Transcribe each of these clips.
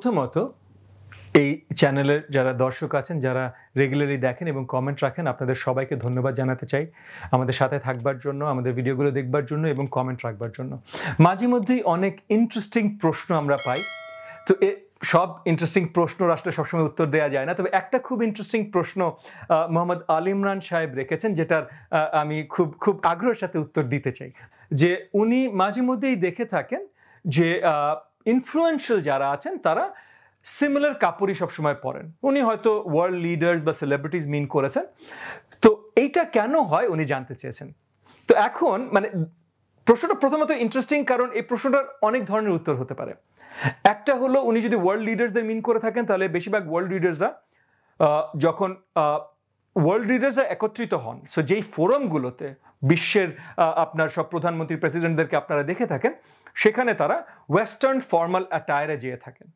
প্রথমত এই চ্যানেলের যারা দর্শক আছেন, যারা রেগুলারলি দেখেন এবং কমেন্ট রাখেন, আপনাদের সবাইকে ধন্যবাদ জানাতে চাই আমাদের সাথে থাকবার জন্য, আমাদের ভিডিওগুলো দেখবার জন্য এবং কমেন্ট রাখবার জন্য। মাঝে মধ্যেই অনেক ইন্টারেস্টিং প্রশ্ন আমরা পাই। তো এ সব ইন্টারেস্টিং প্রশ্ন রাষ্ট্রে সবসময় উত্তর দেওয়া যায় না। তবে একটা খুব ইন্টারেস্টিং প্রশ্ন মোহাম্মদ আল ইমরান সাহেব রেখেছেন, যেটার আমি খুব খুব আগ্রহের সাথে উত্তর দিতে চাই। যে উনি মাঝে মধ্যেই দেখে থাকেন যে ইনফ্লুয়েন্সিয়াল যারা আছেন, তারা সিমিলার কাপড়ই সবসময় পরেন। উনি হয়তো ওয়ার্ল্ড লিডার্স বা সেলিব্রিটিস মিন করেছেন। তো এইটা কেন হয় উনি জানতে চেয়েছেন। তো এখন মানে প্রশ্নটা প্রথমত ইন্টারেস্টিং কারণ এই প্রশ্নটার অনেক ধরনের উত্তর হতে পারে। একটা হলো, উনি যদি ওয়ার্ল্ড লিডার্সদের মিন করে থাকেন, তাহলে বেশিরভাগ ওয়ার্ল্ড লিডার্সরা যখন ওয়ার্ল্ড লিডার্সরা একত্রিত হন। সো যেই ফোরামগুলোতে বিশ্বের আপনার সব প্রধানমন্ত্রী প্রেসিডেন্টদেরকে আপনারা দেখে থাকেন, সেখানে তারা ওয়েস্টার্ন ফর্মাল অ্যাটায়ারে যেয়ে থাকেন।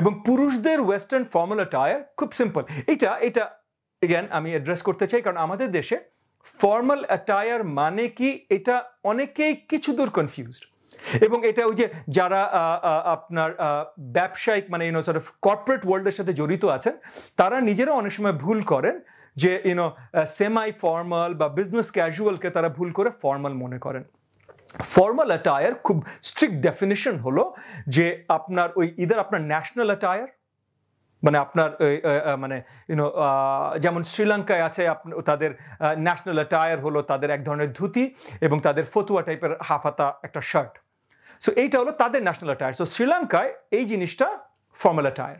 এবং পুরুষদের ওয়েস্টার্ন ফর্মাল অ্যাটায়ার খুব সিম্পল এটা এটা এগেন আমি অ্যাড্রেস করতে চাই, কারণ আমাদের দেশে ফর্মাল অ্যাটায়ার মানে কি, এটা অনেকেই কিছু দূর কনফিউজড এবং এটা ওই যে যারা আপনার ব্যবসায়িক মানে ইউনো সর্ট অফ কর্পোরেট ওয়ার্ল্ডের সাথে জড়িত আছেন, তারা নিজেরা অনেক সময় ভুল করেন যে ইউনো সেমাই ফর্মাল বা বিজনেস ক্যাজুয়ালকে তারা ভুল করে ফর্মাল মনে করেন। ফর্মাল অ্যাটায়ার খুব স্ট্রিক্ট ডেফিনেশন হলো যে আপনার ওই ইদার আপনার ন্যাশনাল অ্যাটায়ার মানে আপনার মানে ইউনো যেমন শ্রীলঙ্কায় আছে তাদের ন্যাশনাল অ্যাটায়ার হলো তাদের এক ধরনের ধুতি এবং তাদের ফতুয়া টাইপের হাফাতা একটা শার্ট সো এইটা হলো তাদের ন্যাশনাল অ্যাটায়ার সো শ্রীলঙ্কায় এই জিনিসটা ফর্মাল অ্যাটায়ার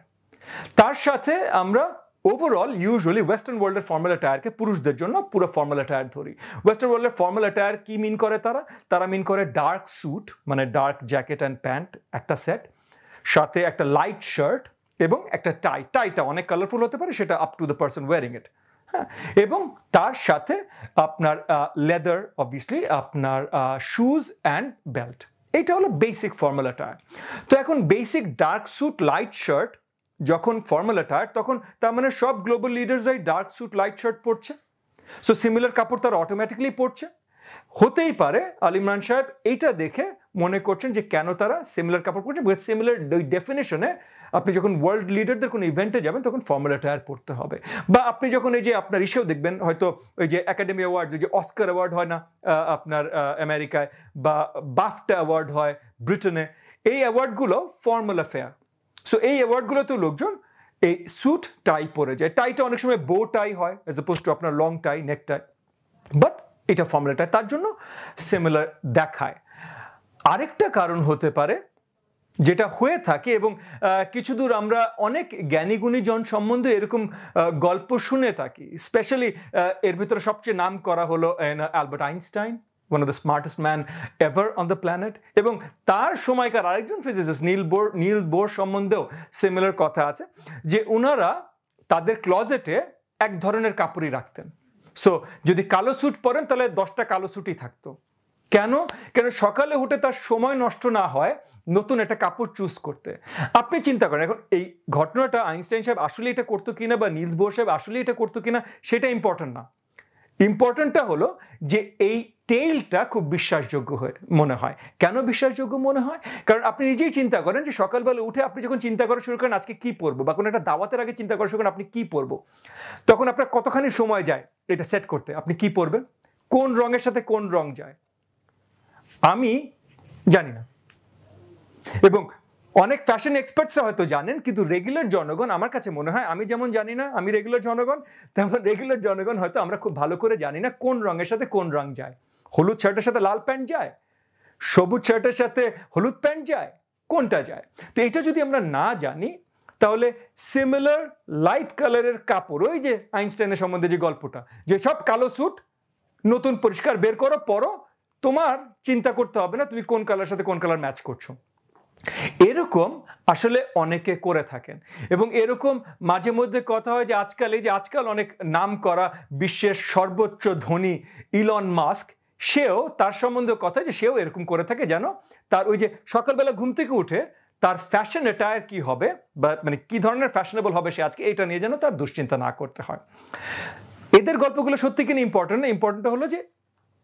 তার সাথে আমরা ওভারঅল ইউজুয়ালি ওয়েস্টার্ন ওয়ার্ল্ডের ফর্মাল অ্যাটায়ারকে পুরুষদের জন্য পুরো ফর্মাল অ্যাটায়ার ধরি। ওয়েস্টার্ন ওয়ার্ল্ডের ফর্মাল অ্যাটায়ার কী মিন করে তারা? তারা মিন করে ডার্ক স্যুট মানে ডার্ক জ্যাকেট অ্যান্ড প্যান্ট একটা সেট সাথে একটা লাইট শার্ট এবং একটা টাই টাইটা অনেক কালারফুল হতে পারে, সেটা up to the person wearing it হ্যাঁ এবং তার সাথে আপনার লেদার অবভিয়াসলি আপনার শুজ অ্যান্ড বেল্ট এইটা হলো বেসিক ফর্মাল অ্যাটায়ার তো এখন basic dark suit light shirt যখন ফর্মাল অ্যাটায়ার তখন তার মানে সব গ্লোবাল লিডার্সরাই ডার্ক স্যুট লাইট শার্ট পরছে। সো সিমিলার কাপড় তারা অটোমেটিক্যালি পরছে। হতেই পারে আল ইমরান সাহেব এইটা দেখে মনে করছেন যে কেন তারা সিমিলার কাপড় পরছে বিকজ সিমিলার ডেফিনেশনে আপনি যখন ওয়ার্ল্ড লিডারদের কোনো ইভেন্টে যাবেন, তখন ফর্মাল অ্যাটায়ার পড়তে হবে। বা আপনি যখন এই যে আপনার ইসেও দেখবেন, হয়তো ওই যে একাডেমি অ্যাওয়ার্ড যে অস্কার অ্যাওয়ার্ড হয় না আপনার আমেরিকায় বা বাফটা অ্যাওয়ার্ড হয় ব্রিটেনে এই অ্যাওয়ার্ডগুলো ফর্মাল অ্যাফেয়ার সো এই অ্যাওয়ার্ডগুলোতেও লোকজন এই স্যুট টাই পরে যায়। টাইটা অনেক সময় বো টাই হয় অ্যাজ অপোজ টু আপনার long tie neck tie but এটা ফর্মাল টাই তার জন্য সিমিলার দেখায়। আরেকটা কারণ হতে পারে, যেটা হয়ে থাকে এবং কিছু দূর আমরা অনেক জ্ঞানীগুণী জন সম্বন্ধে এরকম গল্প শুনে থাকি। স্পেশালি এর ভিতরে সবচেয়ে নাম করা হলো Albert Einstein one of the smartest man ever on the planet এবং তার সময়কার আরেকজন physicist Niels Bohr Niels Bohr সম্বন্ধেও সিমিলার কথা আছে, যে ওনারা তাদের ক্লজেটে এক ধরনের কাপড়ই রাখতেন। সো যদি কালো স্যুট পরেন, তাহলে দশটা কালো স্যুটই থাকতো। কেন? কেন সকালে উঠে তার সময় নষ্ট না হয়, নতুন একটা কাপড় চুজ করতে। আপনি চিন্তা করেন, এখন এই ঘটনাটা আইনস্টাইন সাহেব আসলে এটা করতো কিনা বা নীলস বোর সাহেব আসলে এটা করতো কিনা, সেটা ইম্পর্টেন্ট না। ইম্পর্টেন্টটা হলো যে এই টেইলটা খুব বিশ্বাসযোগ্য হয়ে মনে হয়। কেন বিশ্বাসযোগ্য মনে হয়? কারণ আপনি নিজেই চিন্তা করেন যে সকালবেলা উঠে আপনি যখন চিন্তা করা শুরু করেন, আজকে কি পরবো? বা কোনো একটা দাওয়াতের আগে চিন্তা করা শুরু করেন, আপনি কি পরবো? তখন আপনার কতখানি সময় যায় এটা সেট করতে? আপনি কি পরবেন? কোন রঙের সাথে কোন রং যায়? আমি জানি না। এবং অনেক ফ্যাশন এক্সপার্টসরা হয়তো জানেন, কিন্তু রেগুলার জনগণ আমার কাছে মনে হয়, আমি যেমন জানি না, আমি রেগুলার জনগণ, তেমন রেগুলার জনগণ হয়তো আমরা খুব ভালো করে জানি না কোন রঙের সাথে কোন রং যায়। হলুদ শার্টের সাথে লাল প্যান্ট যায়? সবুজ শার্টের সাথে হলুদ প্যান্ট যায়? কোনটা যায়? তো এটা যদি আমরা না জানি, তাহলে সিমিলার লাইট কালারের কাপড়, ওই যে আইনস্টাইনের সম্বন্ধে যে গল্পটা, যে সব কালো স্যুট নতুন পরিষ্কার বের করো, পরো, তোমার চিন্তা করতে হবে না তুমি কোন কালার সাথে কোন কালার ম্যাচ করছ। এরকম আসলে অনেকে করে থাকেন। এবং এরকম মাঝে মধ্যে কথা হয় যে আজকাল এই যে আজকাল অনেক নাম করা বিশ্বের সর্বোচ্চ ধনী ইলন মাস্ক সেও তার সম্বন্ধে কথা যে সেও এরকম করে থাকে যেন তার ওই যে সকালবেলা ঘুম থেকে উঠে তার ফ্যাশন এটায়ার কি হবে বা মানে কি ধরনের ফ্যাশনেবল হবে সে আজকে এটা নিয়ে যেন তার দুশ্চিন্তা না করতে হয়। এদের গল্পগুলো সত্যি কিনা ইম্পর্টেন্ট না? ইম্পর্টেন্ট হলো যে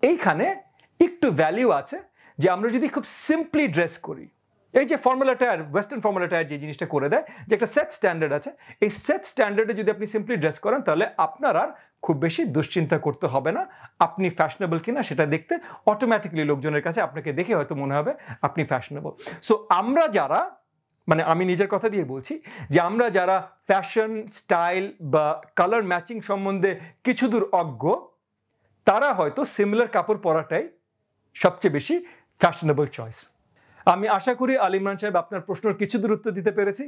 এইখানে একটু ভ্যালিউ আছে যে আমরা যদি খুব সিম্পলি ড্রেস করি এই যে formal attire western formal attire যে জিনিসটা করে দেয়, যে একটা সেট স্ট্যান্ডার্ড আছে, এই সেট স্ট্যান্ডার্ডে যদি আপনি সিম্পলি ড্রেস করেন, তাহলে আপনার আর খুব বেশি দুশ্চিন্তা করতে হবে না। আপনি ফ্যাশনেবল কিনা সেটা দেখতে অটোমেটিকলি লোকজনের কাছে আপনাকে দেখে হয়তো মনে হবে আপনি ফ্যাশনেবল সো আমরা যারা মানে আমি নিজের কথা দিয়ে বলছি, যে আমরা যারা ফ্যাশন স্টাইল বা কালার ম্যাচিং সম্বন্ধে কিছু দূর অজ্ঞ, তারা হয়তো সিমিলার কাপড় পরাটাই সবচেয়ে বেশি ফ্যাশনেবল চয়েস আমি আশা করি আলিমরান সাহেব আপনার প্রশ্নের কিছু দূর উত্তর দিতে পেরেছি।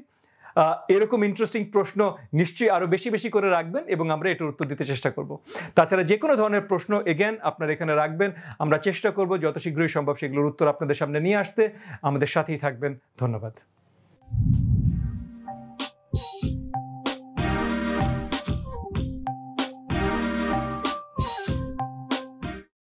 এরকম ইন্টারেস্টিং প্রশ্ন নিশ্চয়ই আরও বেশি বেশি করে রাখবেন এবং আমরা এটার উত্তর দিতে চেষ্টা করব। তাছাড়া যে কোনো ধরনের প্রশ্ন এগেন আপনারা এখানে রাখবেন। আমরা চেষ্টা করব যত শীঘ্রই সম্ভব সেগুলোর উত্তর আপনাদের সামনে নিয়ে আসতে। আমাদের সাথেই থাকবেন। ধন্যবাদ।